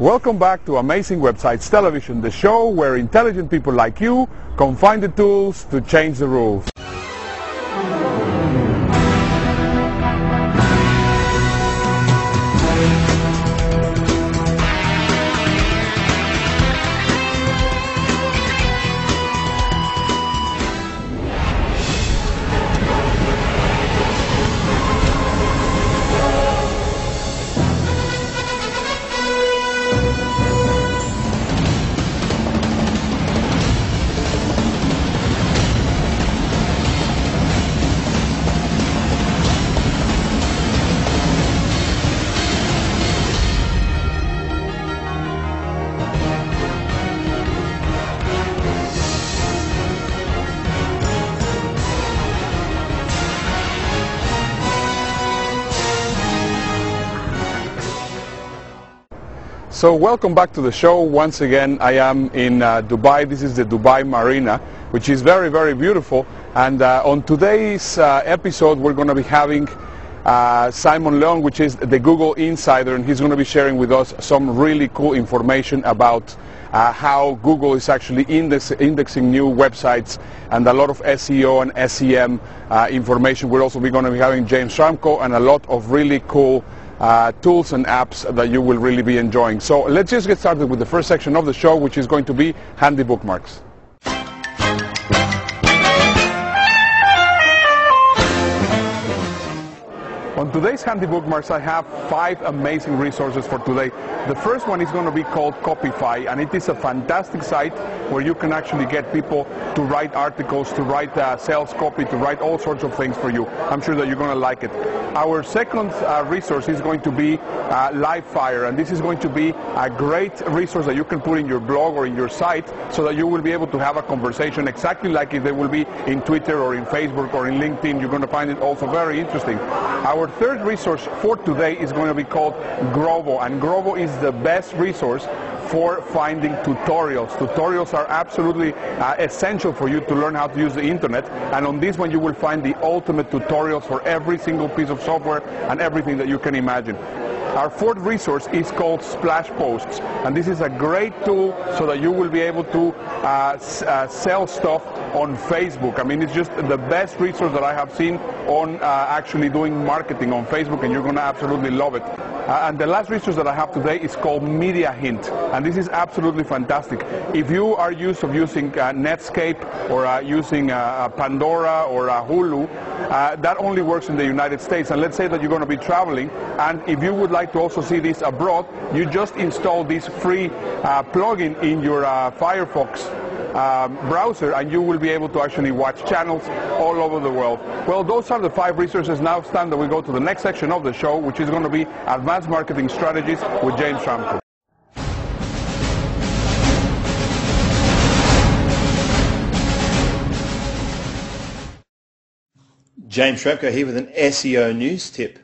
Welcome back to Amazing Websites Television, the show where intelligent people like you can find the tools to change the rules. So welcome back to the show. Once again, I am in uh, Dubai. This is the Dubai Marina, which is very, very beautiful. And uh, on today's uh, episode, we're going to be having uh, Simon Leung, which is the Google Insider, and he's going to be sharing with us some really cool information about uh, how Google is actually index indexing new websites and a lot of SEO and SEM uh, information. We're also going to be having James Schramko and a lot of really cool uh, tools and apps that you will really be enjoying. So let's just get started with the first section of the show, which is going to be handy bookmarks. On today's Handy Bookmarks, I have five amazing resources for today. The first one is going to be called Copify, and it is a fantastic site where you can actually get people to write articles, to write uh, sales copy, to write all sorts of things for you. I'm sure that you're going to like it. Our second uh, resource is going to be uh, Livefyre, and this is going to be a great resource that you can put in your blog or in your site so that you will be able to have a conversation exactly like if they will be in Twitter or in Facebook or in LinkedIn. You're going to find it also very interesting. Our third resource for today is going to be called Grovo, and Grovo is the best resource for finding tutorials. Tutorials are absolutely uh, essential for you to learn how to use the internet, and on this one you will find the ultimate tutorials for every single piece of software and everything that you can imagine. Our fourth resource is called Splash Posts, and this is a great tool so that you will be able to uh, uh, sell stuff on Facebook. I mean, it's just the best resource that I have seen on uh, actually doing marketing on Facebook, and you're going to absolutely love it. Uh, and the last resource that I have today is called Media Hint, and this is absolutely fantastic. If you are used of using uh, Netscape or uh, using uh, Pandora or uh, Hulu, uh, that only works in the United States. And let's say that you're going to be traveling, and if you would like to also see this abroad, you just install this free uh, plugin in your uh, Firefox um, browser and you will be able to actually watch channels all over the world. Well, those are the five resources. Now it's time that we go to the next section of the show, which is going to be Advanced Marketing Strategies with James Schramko. James Schramko here with an SEO news tip.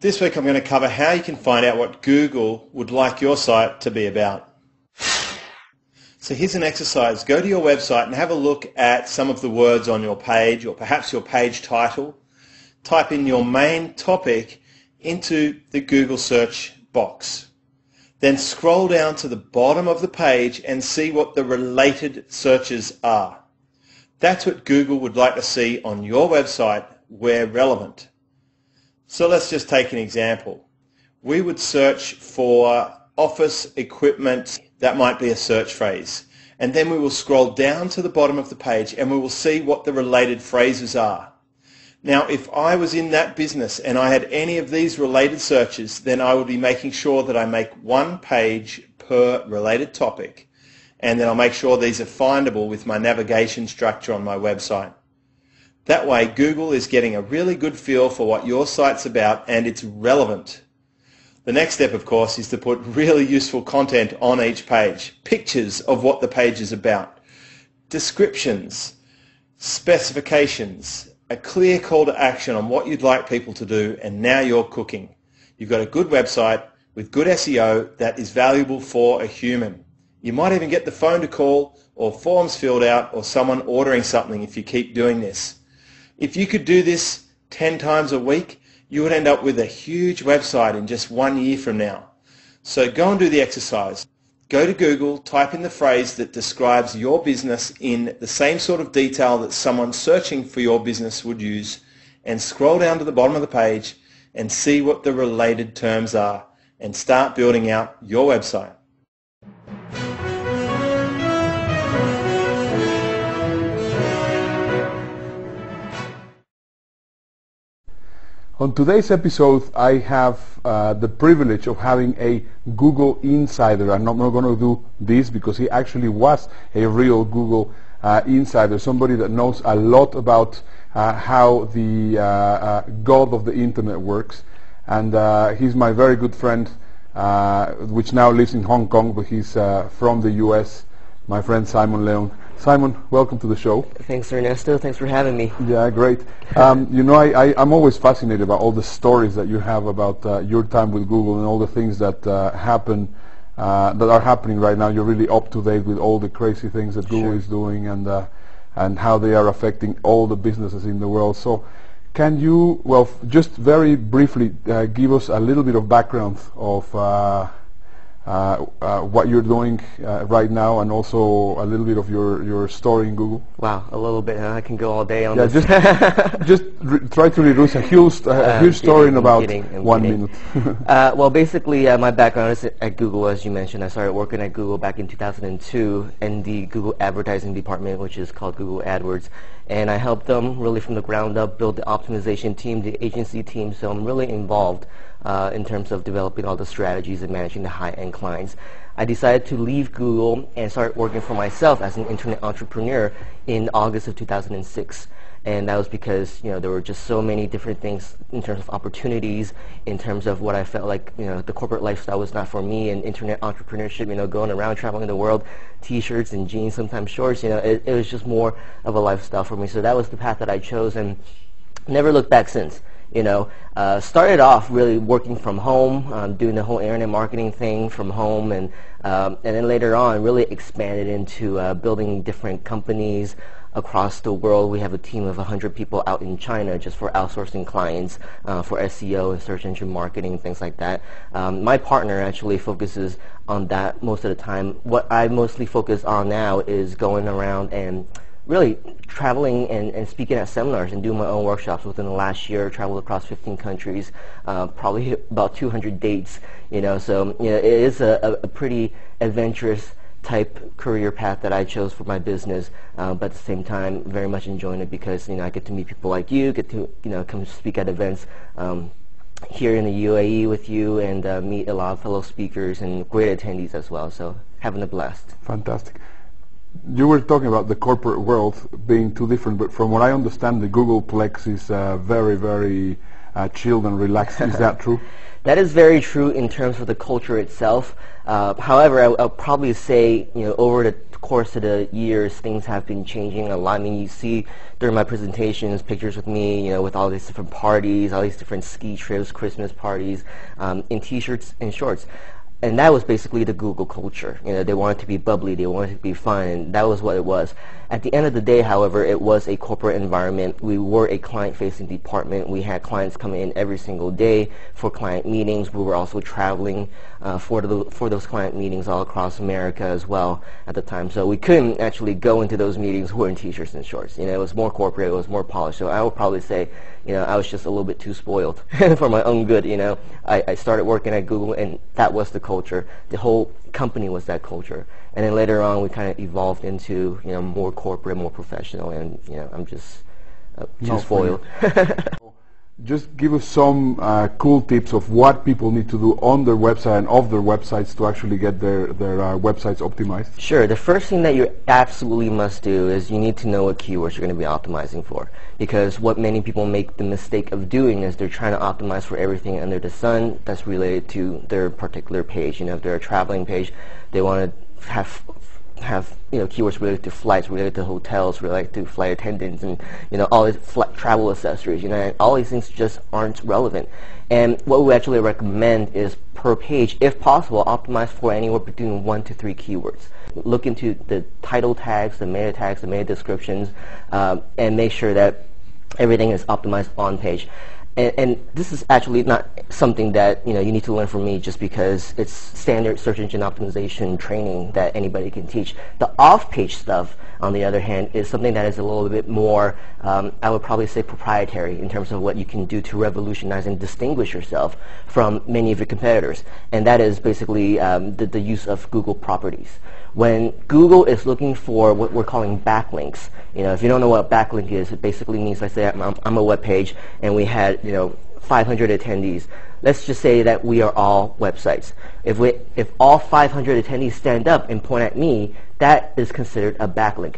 This week I'm going to cover how you can find out what Google would like your site to be about. So here's an exercise. Go to your website and have a look at some of the words on your page or perhaps your page title. Type in your main topic into the Google search box. Then scroll down to the bottom of the page and see what the related searches are. That's what Google would like to see on your website where relevant. So let's just take an example. We would search for office equipment. That might be a search phrase. And then we will scroll down to the bottom of the page and we will see what the related phrases are. Now, if I was in that business and I had any of these related searches, then I would be making sure that I make one page per related topic and then I'll make sure these are findable with my navigation structure on my website. That way Google is getting a really good feel for what your site's about and it's relevant. The next step, of course, is to put really useful content on each page. Pictures of what the page is about. Descriptions, specifications, a clear call to action on what you'd like people to do, and now you're cooking. You've got a good website with good SEO that is valuable for a human. You might even get the phone to call or forms filled out or someone ordering something if you keep doing this. If you could do this 10 times a week, you would end up with a huge website in just one year from now. So go and do the exercise. Go to Google, type in the phrase that describes your business in the same sort of detail that someone searching for your business would use and scroll down to the bottom of the page and see what the related terms are and start building out your website. On today's episode, I have uh, the privilege of having a Google insider. I'm not, not going to do this because he actually was a real Google uh, insider, somebody that knows a lot about uh, how the uh, uh, god of the internet works. And uh, he's my very good friend, which now lives in Hong Kong, but he's from the U.S., my friend Simon Leung. Simon, welcome to the show. Thanks, Ernesto. Thanks for having me. Yeah, great. Um, you know, I, am always fascinated about all the stories that you have about uh, your time with Google and all the things that uh, happen, uh, that are happening right now. You're really up to date with all the crazy things that Google sure. is doing and uh, and how they are affecting all the businesses in the world. So, can you, well, just very briefly uh, give us a little bit of background of uh, what you're doing uh, right now and also a little bit of your, your story in Google? Wow, a little bit. Huh? I can go all day on yeah, this. Just, just try to reduce a huge, a huge story kidding, in about kidding, one minute. uh, well, basically, uh, my background is at Google, as you mentioned. I started working at Google back in 2002 in the Google advertising department, which is called Google AdWords. And I helped them really from the ground up build the optimization team, the agency team. So I'm really involved uh, in terms of developing all the strategies and managing the high-end clients. I decided to leave Google and start working for myself as an internet entrepreneur in August of 2006 and that was because you know there were just so many different things in terms of opportunities, in terms of what I felt like you know the corporate lifestyle was not for me, and internet entrepreneurship, you know, going around traveling the world, t-shirts and jeans, sometimes shorts, you know, it, it was just more of a lifestyle for me. So that was the path that I chose, and never looked back since you know, uh, started off really working from home, um, doing the whole internet marketing thing from home, and um, and then later on really expanded into uh, building different companies across the world. We have a team of 100 people out in China just for outsourcing clients uh, for SEO and search engine marketing, things like that. Um, my partner actually focuses on that most of the time. What I mostly focus on now is going around and really traveling and, and speaking at seminars and doing my own workshops within the last year. Traveled across 15 countries, uh, probably about 200 dates. You know, so you know, it is a, a pretty adventurous type career path that I chose for my business, uh, but at the same time, very much enjoying it because you know I get to meet people like you, get to you know come speak at events. Um, here in the UAE with you and uh, meet a lot of fellow speakers and great attendees as well. So having a blast. Fantastic you were talking about the corporate world being too different, but from what I understand, the Googleplex is uh, very, very uh, chilled and relaxed. Is that true? that is very true in terms of the culture itself. Uh, however, I, will probably say, you know, over the course of the years, things have been changing a lot. I mean, you see during my presentations pictures with me, you know, with all these different parties, all these different ski trips, Christmas parties, um, in T-shirts and shorts and that was basically the Google culture. You know, they wanted to be bubbly, they wanted to be fun, and that was what it was. At the end of the day, however, it was a corporate environment. We were a client-facing department. We had clients coming in every single day for client meetings. We were also traveling uh, for, the, for those client meetings all across America as well at the time. So we couldn't actually go into those meetings wearing t-shirts and shorts. You know, it was more corporate, it was more polished. So I would probably say, you know, I was just a little bit too spoiled for my own good. You know, I, I started working at Google, and that was the culture. The whole company was that culture. And then later on, we kind of evolved into you know more corporate, more professional, and you know I'm just uh, too spoiled. just give us some uh, cool tips of what people need to do on their website and off their websites to actually get their, their uh, websites optimized? Sure. The first thing that you absolutely must do is you need to know what keywords you're going to be optimizing for. Because what many people make the mistake of doing is they're trying to optimize for everything under the sun that's related to their particular page. You know, if they're a traveling page, they want to have have you know keywords related to flights, related to hotels, related to flight attendants, and you know all these flight travel accessories. You know, all these things just aren't relevant. And what we actually recommend is per page, if possible, optimize for anywhere between one to three keywords. Look into the title tags, the meta tags, the meta descriptions, um, and make sure that everything is optimized on page and, and, this is actually not something that you know you need to learn from me just because it's standard search engine optimization training that anybody can teach. The off-page stuff, on the other hand, is something that is a little bit more, um, I would probably say, proprietary in terms of what you can do to revolutionize and distinguish yourself from many of your competitors, and that is basically um, the, the use of Google properties when Google is looking for what we're calling backlinks, you know, if you don't know what a backlink is, it basically means, let's say I'm, I'm a web page and we had, you know, 500 attendees. Let's just say that we are all websites. If, we, if all 500 attendees stand up and point at me, that is considered a backlink.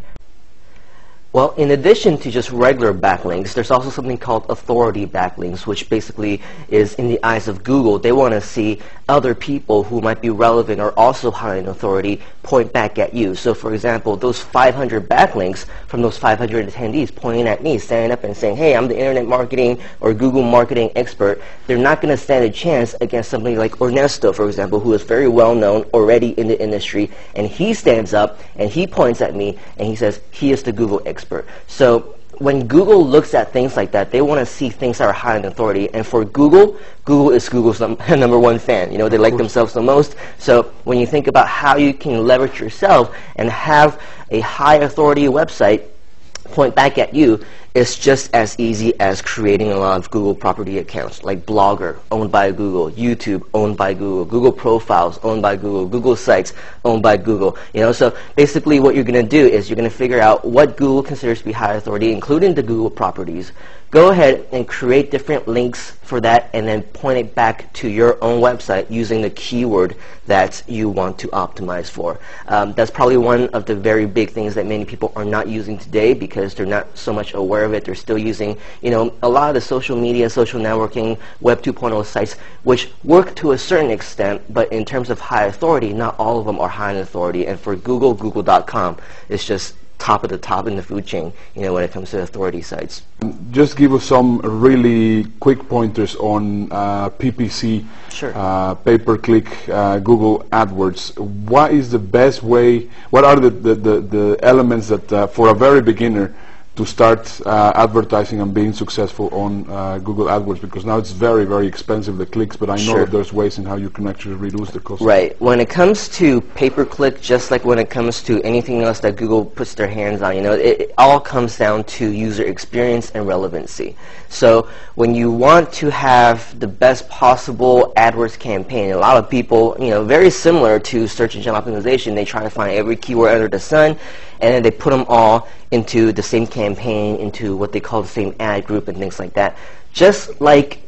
Well, in addition to just regular backlinks, there's also something called authority backlinks, which basically is in the eyes of Google. They want to see other people who might be relevant or also high in authority point back at you. So, for example, those 500 backlinks from those 500 attendees pointing at me, standing up and saying, hey, I'm the internet marketing or Google marketing expert, they're not going to stand a chance against somebody like Ernesto, for example, who is very well known already in the industry, and he stands up and he points at me and he says, he is the Google expert expert. So when Google looks at things like that, they want to see things that are high in authority. And for Google, Google is Google's num number one fan. You know, they like themselves the most. So when you think about how you can leverage yourself and have a high authority website point back at you, it's just as easy as creating a lot of Google property accounts, like Blogger, owned by Google, YouTube, owned by Google, Google Profiles, owned by Google, Google Sites, owned by Google. You know, so basically what you're going to do is you're going to figure out what Google considers to be high authority, including the Google properties, go ahead and create different links for that and then point it back to your own website using the keyword that you want to optimize for. Um, that's probably one of the very big things that many people are not using today because they're not so much aware of it. They're still using, you know, a lot of the social media, social networking, Web 2.0 sites, which work to a certain extent, but in terms of high authority, not all of them are high in authority. And for Google, Google.com is just top of the top in the food chain, you know, when it comes to authority sites. Just give us some really quick pointers on uh, PPC, sure. uh, pay-per-click, uh, Google AdWords. What is the best way, what are the, the, the, the elements that, uh, for a very beginner, to start uh, advertising and being successful on uh, Google AdWords because now it's very, very expensive, the clicks, but I know sure. that there's ways in how you can actually reduce the cost. Right. When it comes to pay-per-click, just like when it comes to anything else that Google puts their hands on, you know, it, it all comes down to user experience and relevancy. So when you want to have the best possible AdWords campaign, a lot of people, you know, very similar to search engine optimization, they try to find every keyword under the sun, and then they put them all into the same campaign, into what they call the same ad group and things like that. Just like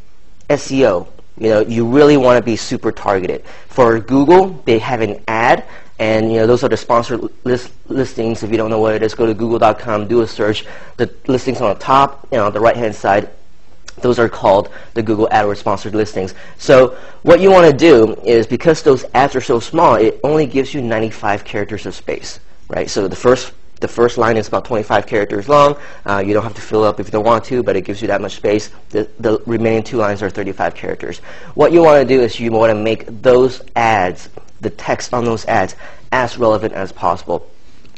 SEO, you know, you really want to be super targeted. For Google, they have an ad, and you know those are the sponsored list listings. If you don't know what it is, go to google.com, do a search. The listings on the top and on the right-hand side those are called the Google AdWords sponsored listings. So what you want to do is because those ads are so small, it only gives you 95 characters of space, right? So the first the first line is about 25 characters long. Uh, you don't have to fill it up if you don't want to, but it gives you that much space. The, the remaining two lines are 35 characters. What you want to do is you want to make those ads, the text on those ads, as relevant as possible.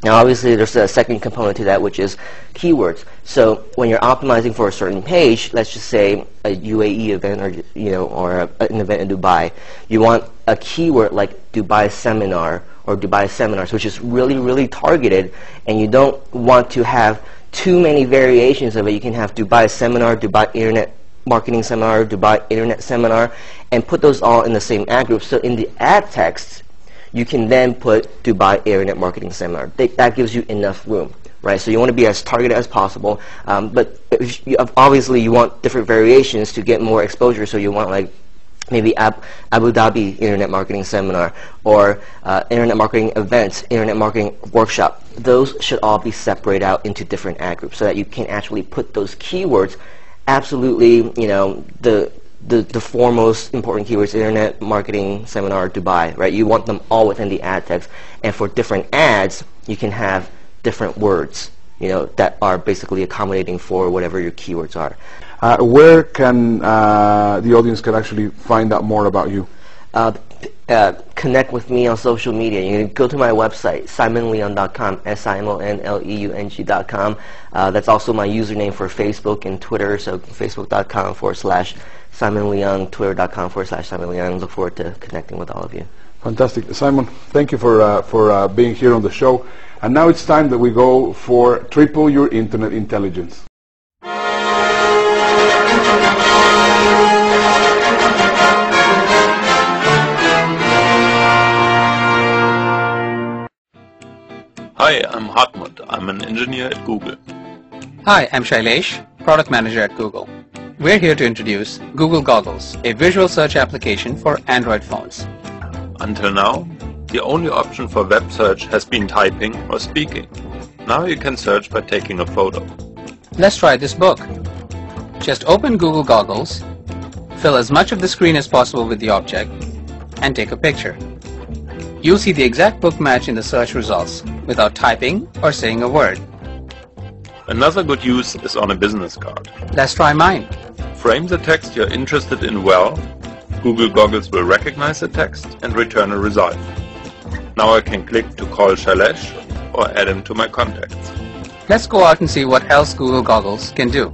Now, obviously, there's a second component to that, which is keywords. So when you're optimizing for a certain page, let's just say a UAE event or, you know, or a, an event in Dubai, you want a keyword like Dubai seminar or Dubai seminars, which is really, really targeted, and you don't want to have too many variations of it. You can have Dubai seminar, Dubai internet marketing seminar, Dubai internet seminar, and put those all in the same ad group. So in the ad text, you can then put Dubai internet marketing seminar. That gives you enough room. Right, so you want to be as targeted as possible, um, but you, obviously you want different variations to get more exposure. So you want like maybe Ab Abu Dhabi Internet Marketing Seminar or uh, Internet Marketing Events, Internet Marketing Workshop. Those should all be separated out into different ad groups so that you can actually put those keywords absolutely, you know, the the, the foremost important keywords, Internet Marketing Seminar Dubai, right? You want them all within the ad text. And for different ads, you can have different words, you know, that are basically accommodating for whatever your keywords are. Uh, where can uh, the audience can actually find out more about you? Uh, uh, connect with me on social media, you can go to my website, simonleung.com, S-I-M-O-N-L-E-U-N-G.com. Uh, that's also my username for Facebook and Twitter, so facebook.com forward slash twitter.com forward slash Simon Leung. Look forward to connecting with all of you. Fantastic. Simon, thank you for, uh, for uh, being here on the show. And now it's time that we go for Triple Your Internet Intelligence. Hi, I'm Hartmut. I'm an engineer at Google. Hi, I'm Shailesh, product manager at Google. We're here to introduce Google Goggles, a visual search application for Android phones. Until now, the only option for web search has been typing or speaking. Now you can search by taking a photo. Let's try this book. Just open Google Goggles, fill as much of the screen as possible with the object, and take a picture. You'll see the exact book match in the search results without typing or saying a word. Another good use is on a business card. Let's try mine. Frame the text you're interested in well. Google Goggles will recognize the text and return a result. Now I can click to call Shailesh or add him to my contacts. Let's go out and see what else Google Goggles can do.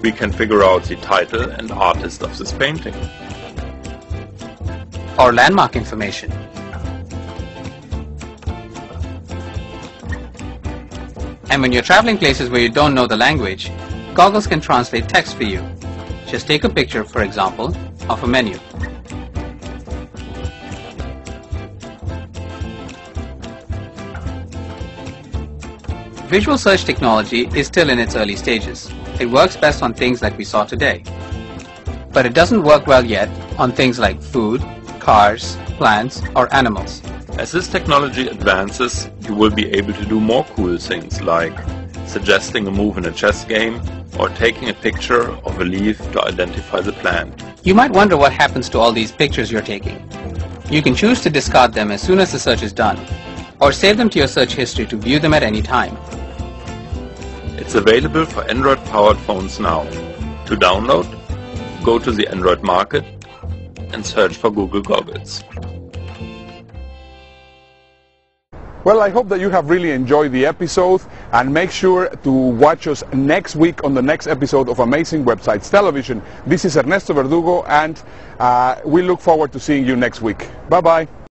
We can figure out the title and artist of this painting. Or landmark information. And when you're traveling places where you don't know the language, Goggles can translate text for you. Just take a picture, for example, of a menu. Visual search technology is still in its early stages. It works best on things like we saw today. But it doesn't work well yet on things like food, cars, plants, or animals. As this technology advances, you will be able to do more cool things like suggesting a move in a chess game or taking a picture of a leaf to identify the plant. You might wonder what happens to all these pictures you're taking. You can choose to discard them as soon as the search is done, or save them to your search history to view them at any time. It's available for Android-powered phones now. To download, go to the Android market and search for Google Goggles. Well, I hope that you have really enjoyed the episode and make sure to watch us next week on the next episode of Amazing Websites Television. This is Ernesto Verdugo and uh, we look forward to seeing you next week. Bye-bye.